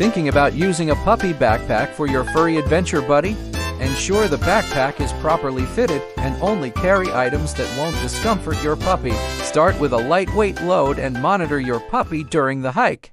Thinking about using a puppy backpack for your furry adventure buddy? Ensure the backpack is properly fitted and only carry items that won't discomfort your puppy. Start with a lightweight load and monitor your puppy during the hike.